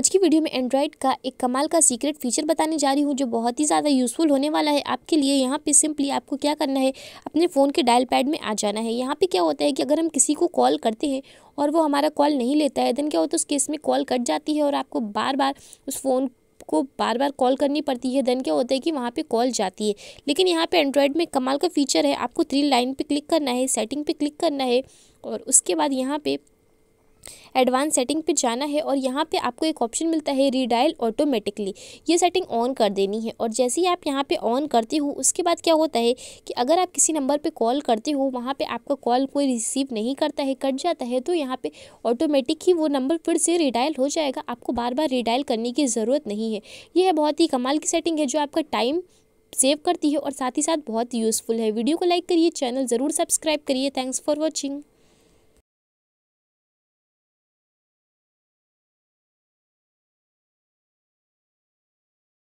आज की वीडियो में एंड्रॉयड का एक कमाल का सीक्रेट फीचर बताने जा रही हूँ, जो बहुत ही ज़्यादा यूज़फुल होने वाला है आपके लिए। यहाँ पे सिंपली आपको क्या करना है, अपने फ़ोन के डायल पैड में आ जाना है। यहाँ पे क्या होता है कि अगर हम किसी को कॉल करते हैं और वो हमारा कॉल नहीं लेता है देन क्या होता है, उस केस में कॉल कट जाती है और आपको बार बार उस फ़ोन को बार बार कॉल करनी पड़ती है। देन क्या होता है कि वहाँ पे कॉल जाती है। लेकिन यहाँ पे एंड्रॉयड में कमाल का फीचर है, आपको थ्री लाइन पे क्लिक करना है सेटिंग पे क्लिक करना है और उसके बाद यहाँ पे एडवांस सेटिंग पे जाना है और यहाँ पे आपको एक ऑप्शन मिलता है रीडायल ऑटोमेटिकली ये सेटिंग ऑन कर देनी है और जैसे ही आप यहाँ पे ऑन करते हो, उसके बाद क्या होता है कि अगर आप किसी नंबर पे कॉल करते हो, वहाँ पे आपका कॉल कोई रिसीव नहीं करता है, कट जाता है तो यहाँ पे ऑटोमेटिक ही वो नंबर फिर से रीडायल हो जाएगा। आपको बार बार रिडायल करने की ज़रूरत नहीं है। यह है बहुत ही कमाल की सेटिंग है जो आपका टाइम सेव करती है और साथ ही साथ बहुत यूज़फुल है। वीडियो को लाइक करिए चैनल ज़रूर सब्सक्राइब करिए। Thanks for watching